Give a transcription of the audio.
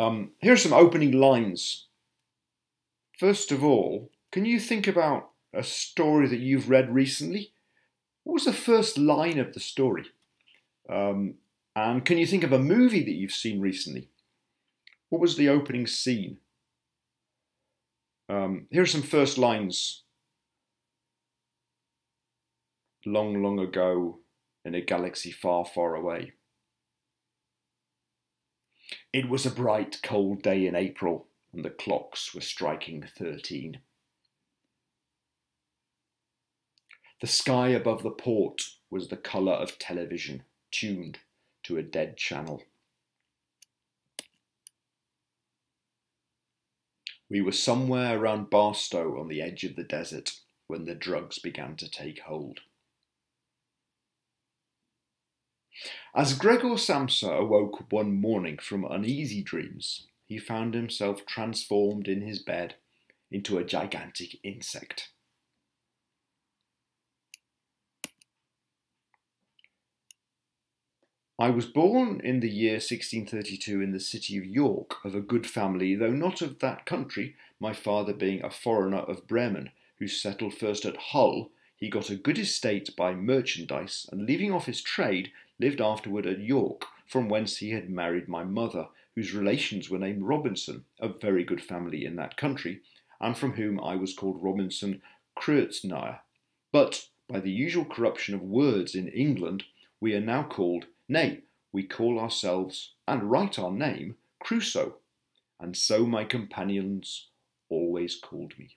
Um, here are some opening lines. First of all, can you think about a story that you've read recently? What was the first line of the story? Um, and can you think of a movie that you've seen recently? What was the opening scene? Um, here are some first lines. Long, long ago, in a galaxy far, far away. It was a bright, cold day in April, and the clocks were striking thirteen. The sky above the port was the colour of television, tuned to a dead channel. We were somewhere around Barstow on the edge of the desert when the drugs began to take hold. As Gregor Samsa awoke one morning from uneasy dreams, he found himself transformed in his bed into a gigantic insect. I was born in the year 1632 in the city of York of a good family, though not of that country, my father being a foreigner of Bremen, who settled first at Hull. He got a good estate by merchandise, and leaving off his trade, lived afterward at York, from whence he had married my mother, whose relations were named Robinson, a very good family in that country, and from whom I was called Robinson Kreutznaer. But by the usual corruption of words in England, we are now called, nay, we call ourselves, and write our name, Crusoe, and so my companions always called me.